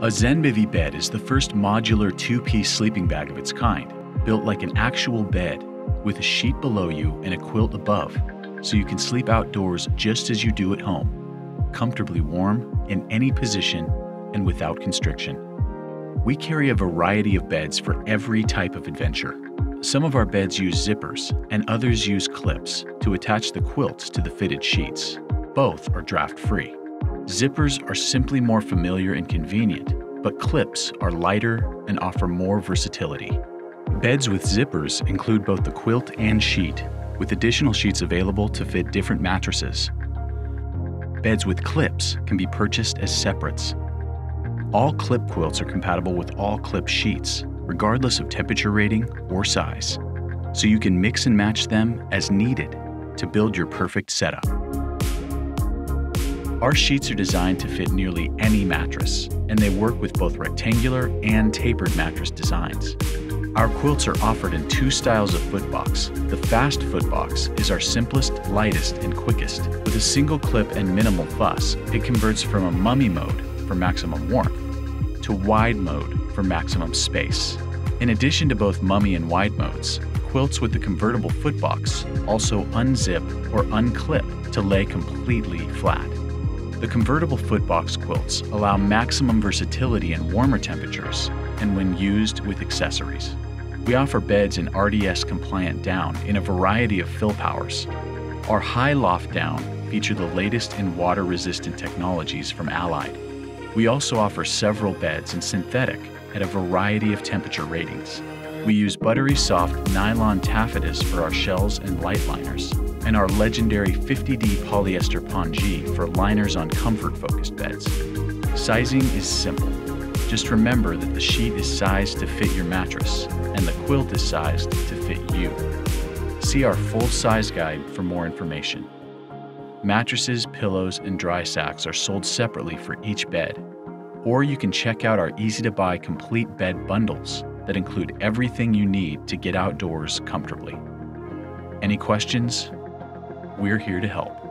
A Zenbivy bed is the first modular two-piece sleeping bag of its kind, built like an actual bed, with a sheet below you and a quilt above, so you can sleep outdoors just as you do at home, comfortably warm, in any position, and without constriction. We carry a variety of beds for every type of adventure. Some of our beds use zippers, and others use clips to attach the quilts to the fitted sheets. Both are draft-free. Zippers are simply more familiar and convenient, but clips are lighter and offer more versatility. Beds with zippers include both the quilt and sheet, with additional sheets available to fit different mattresses. Beds with clips can be purchased as separates. All clip quilts are compatible with all clip sheets, regardless of temperature rating or size, so you can mix and match them as needed to build your perfect setup. Our sheets are designed to fit nearly any mattress, and they work with both rectangular and tapered mattress designs. Our quilts are offered in two styles of footbox. The fast footbox is our simplest, lightest, and quickest. With a single clip and minimal fuss, it converts from a mummy mode for maximum warmth to wide mode for maximum space. In addition to both mummy and wide modes, quilts with the convertible footbox also unzip or unclip to lay completely flat. The convertible footbox quilts allow maximum versatility in warmer temperatures and when used with accessories. We offer beds in RDS compliant down in a variety of fill powers. Our high loft down feature the latest in water resistant technologies from Allied. We also offer several beds in synthetic at a variety of temperature ratings. We use buttery soft nylon taffetas for our shells and light liners, and our legendary 50D polyester pongee for liners on comfort-focused beds. Sizing is simple. Just remember that the sheet is sized to fit your mattress, and the quilt is sized to fit you. See our full size guide for more information. Mattresses, pillows, and dry sacks are sold separately for each bed. Or you can check out our easy to buy complete bed bundles that include everything you need to get outdoors comfortably. Any questions? We're here to help.